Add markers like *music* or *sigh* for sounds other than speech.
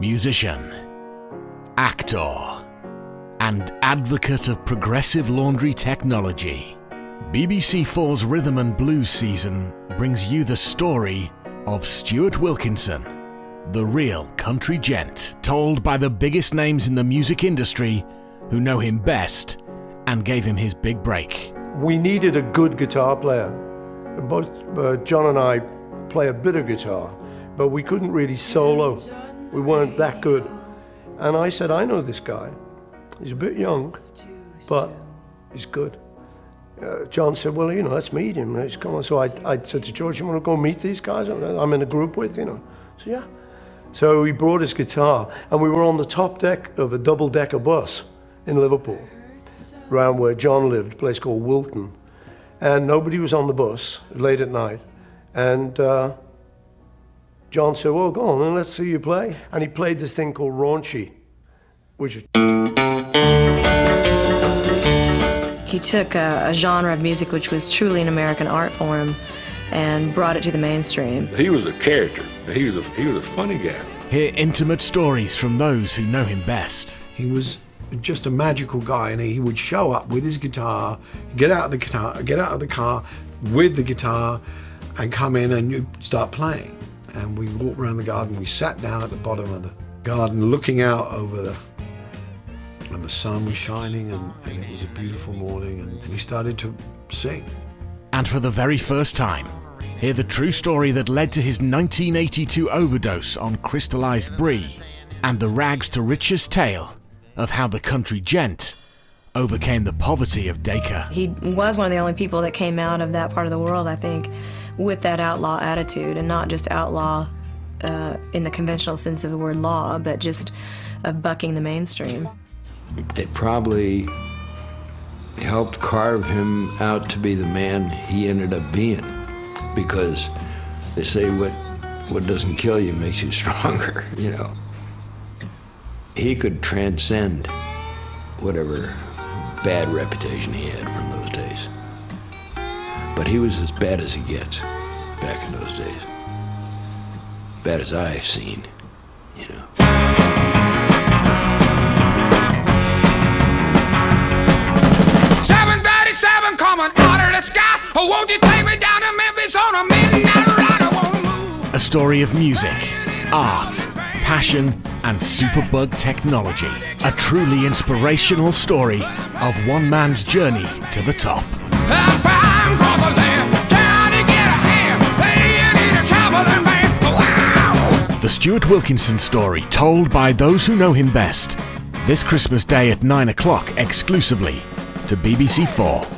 musician, actor, and advocate of progressive laundry technology. BBC 4's Rhythm and Blues season brings you the story of Stuart Wilkinson, the real country gent, told by the biggest names in the music industry who know him best and gave him his big break. We needed a good guitar player. Both uh, John and I play a bit of guitar, but we couldn't really solo. We weren't that good. And I said, I know this guy. He's a bit young, but he's good. Uh, John said, well, you know, let's meet him. Let's come on. So I, I said to George, you want to go meet these guys? I'm in a group with, you know. So yeah. So he brought his guitar, and we were on the top deck of a double-decker bus in Liverpool, around where John lived, a place called Woolton. And nobody was on the bus late at night. And uh, John said, well, go on and let's see you play. And he played this thing called Raunchy, which was... He took a, a, genre of music which was truly an American art form and brought it to the mainstream. He was a character. He was a, he was a funny guy. Hear intimate stories from those who know him best. He was just a magical guy and he would show up with his guitar, get out of the guitar, get out of the car with the guitar and come in and you start playing. And we walked around the garden, we sat down at the bottom of the garden looking out over the and the sun was shining and, and it was a beautiful morning and, and he started to sing. And for the very first time, hear the true story that led to his 1982 overdose on crystallized brie and the rags to riches tale of how the country gent overcame the poverty of Dacre. He was one of the only people that came out of that part of the world, I think, with that outlaw attitude and not just outlaw uh, in the conventional sense of the word law, but just of bucking the mainstream it probably helped carve him out to be the man he ended up being because they say what what doesn't kill you makes you *laughs* stronger you know he could transcend whatever bad reputation he had from those days. But he was as bad as he gets back in those days. Bad as i've seen you know. Oh, won't you take me down to Memphis on a midnight ride? A story of music, art, passion, and superbug technology. A truly inspirational story of one man's journey to the top. The Stuart Wilkinson story told by those who know him best. This Christmas Day at 9 o'clock exclusively to BBC 4.